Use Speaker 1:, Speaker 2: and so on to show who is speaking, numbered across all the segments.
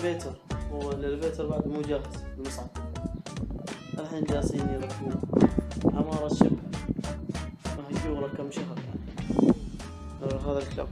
Speaker 1: الاليفيتر والاليفيتر بعد مو جاهز المصعد الحين جالسين يركبون. عمارة شبه. فهي ورا كم شهر. يعني هذا الكلاب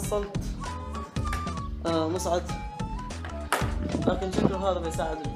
Speaker 1: حصلت آه مصعد. لكن شكله هذا بيساعدني.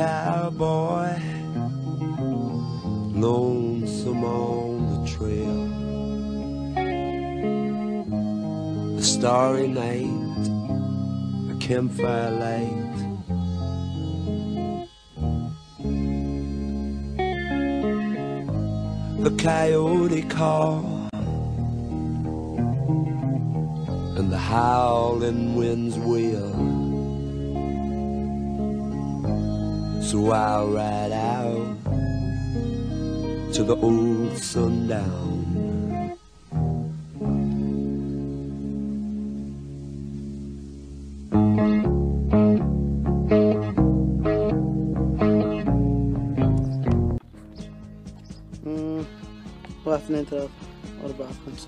Speaker 2: Cowboy, lonesome on the trail. A starry night, a campfire light. The coyote call and the howling winds wail. So I'll ride out to the old sundown.
Speaker 1: مم. واحد اثنين ثلاثة أربعة خمسة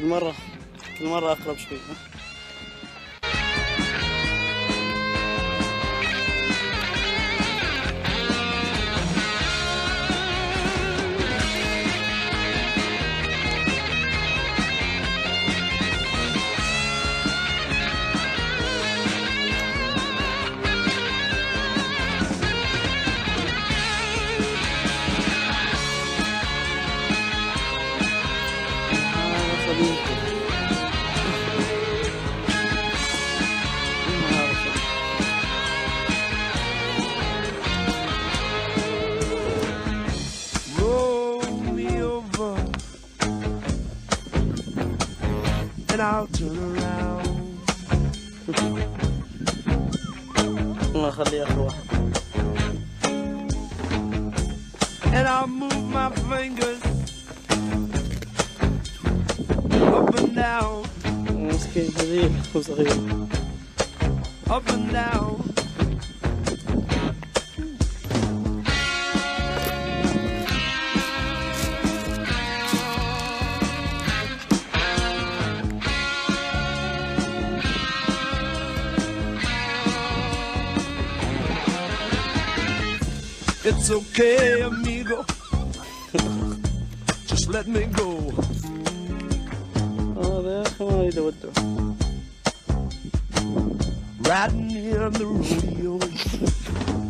Speaker 1: كل مرة كل مرة أقرب شوي.
Speaker 2: and I move my fingers up and down.
Speaker 1: Up and down. It's okay, amigo. Just let me go. Oh, there, come on, do it too. Riding here on the rodeo.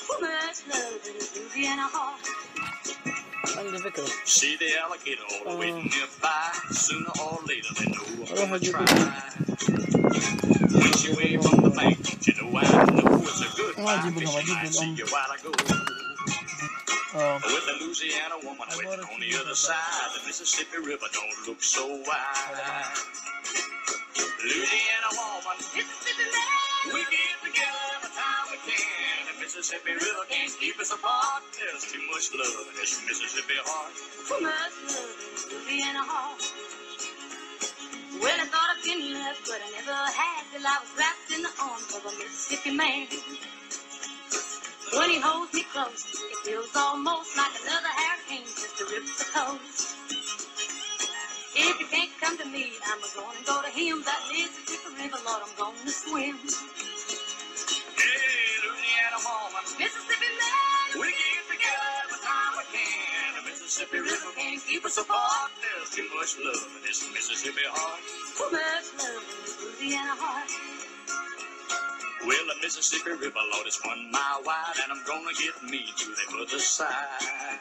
Speaker 3: See the alligator all uh, waiting nearby. Sooner or later, they know I'm gonna try. When she wave from the bank, don't you know I know it's a good time. I see you while I go.
Speaker 2: Oh.
Speaker 3: With a Louisiana woman waiting on the other side, the Mississippi River don't look so wide. Louisiana woman,
Speaker 4: Mississippi man.
Speaker 3: Mississippi River can't keep us apart. There's too much love in this Mississippi heart.
Speaker 4: too much love in Louisiana heart. Well, I thought I'd been left, but I never had till I was wrapped in the arms of a Mississippi man. When he holds me close, it feels almost like another hurricane just to rip the coast. If you can't come to me, I'm gonna go to him. That Mississippi River, Lord, I'm gonna swim. Mississippi man,
Speaker 3: we get together every time we can. The Mississippi River can't keep us apart. There's too much love in this Mississippi heart.
Speaker 4: too much love in this Louisiana heart.
Speaker 3: Well, the Mississippi River, Lord, is one mile wide, and I'm gonna get me to the other side.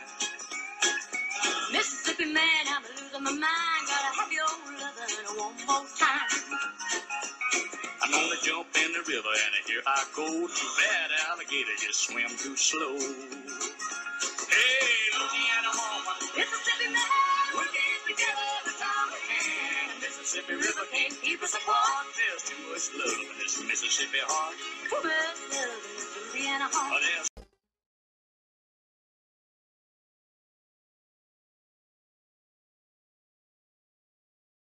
Speaker 4: Mississippi man, I'm losing my mind. Gotta have your loving one more time.
Speaker 3: If I go too bad, alligator just swim too slow. Hey, Louisiana mama,
Speaker 4: Mississippi man,
Speaker 3: we came together the time we can. Mississippi River can't keep us apart. There's too much love in this Mississippi heart. Too Louisiana heart.